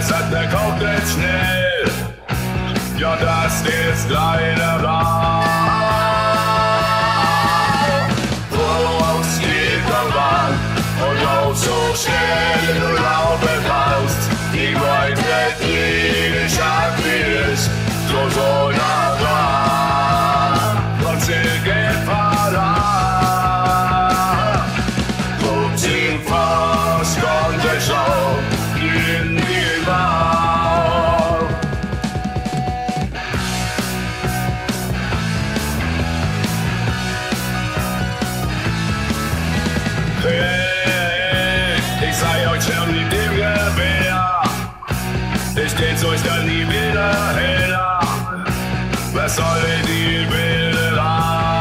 Das hat, der kauft es schnell. Ja, das ist kleine Rat. Schon mit dem Gewehr. Ich geht's euch dann nie wieder heller. Was soll die Bilderei?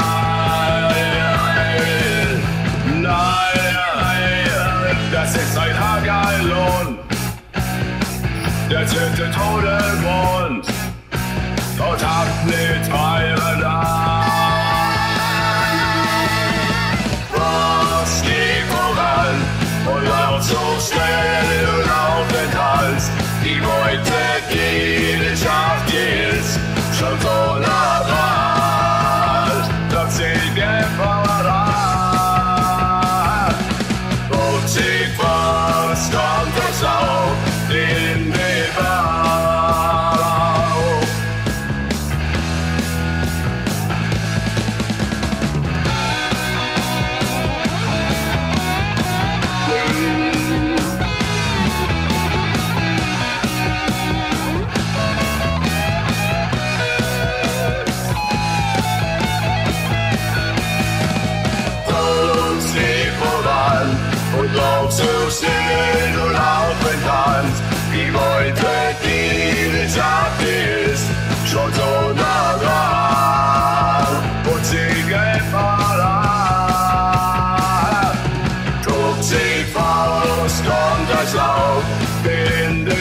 Nein, das ist ein Hagellohn. Der zündet toten Mund und habt nicht euren und lauf so schnell du laufen kannst. Die Beute, die nicht satt ist, schon so nah dran. Und sie voran. Guckt sie faust, kommt das Lauf in die